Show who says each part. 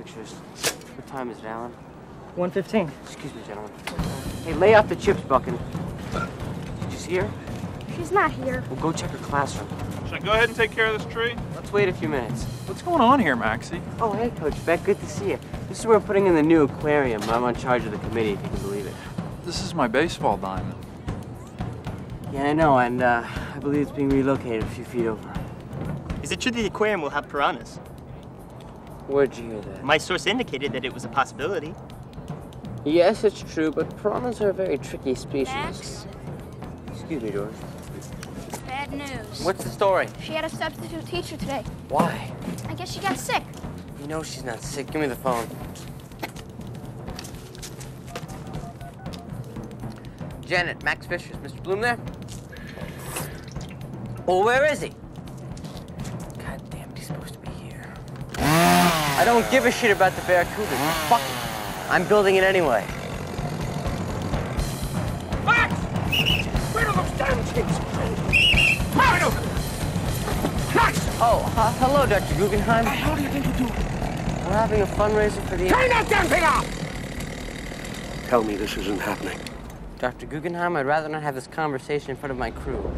Speaker 1: pictures. What time is it, Alan?
Speaker 2: 1.15.
Speaker 1: Excuse me, gentlemen. Hey, lay off the chips, Buchan. Did you see her?
Speaker 3: She's not here.
Speaker 1: Well, go check her classroom.
Speaker 4: Should I go ahead and take care of this tree?
Speaker 1: Let's wait a few minutes.
Speaker 5: What's going on here, Maxie?
Speaker 1: Oh, hey, Coach Beck. Good to see you. This is where we're putting in the new aquarium. I'm on charge of the committee, if you can believe it.
Speaker 5: This is my baseball diamond.
Speaker 1: Yeah, I know, and uh, I believe it's being relocated a few feet over.
Speaker 6: Is it true the aquarium will have piranhas?
Speaker 1: Where'd you hear that?
Speaker 6: My source indicated that it was a possibility.
Speaker 1: Yes, it's true, but piranhas are a very tricky species.
Speaker 3: Max,
Speaker 1: Excuse me, George.
Speaker 3: bad news.
Speaker 1: What's the story?
Speaker 3: She had a substitute teacher today.
Speaker 1: Why?
Speaker 3: I guess she got sick.
Speaker 1: You know she's not sick. Give me the phone. Janet, Max Fisher, is Mr. Blume there? Well, where is he? I don't give a shit about the Barracuda. Fuck it. I'm building it anyway.
Speaker 7: Max! Where are those damn kids? Mario! Max!
Speaker 1: Oh, uh, hello, Dr. Guggenheim.
Speaker 7: How do you think you're doing?
Speaker 1: We're having a fundraiser for the...
Speaker 7: Turn that damn thing off! Tell me this isn't happening.
Speaker 1: Dr. Guggenheim, I'd rather not have this conversation in front of my crew.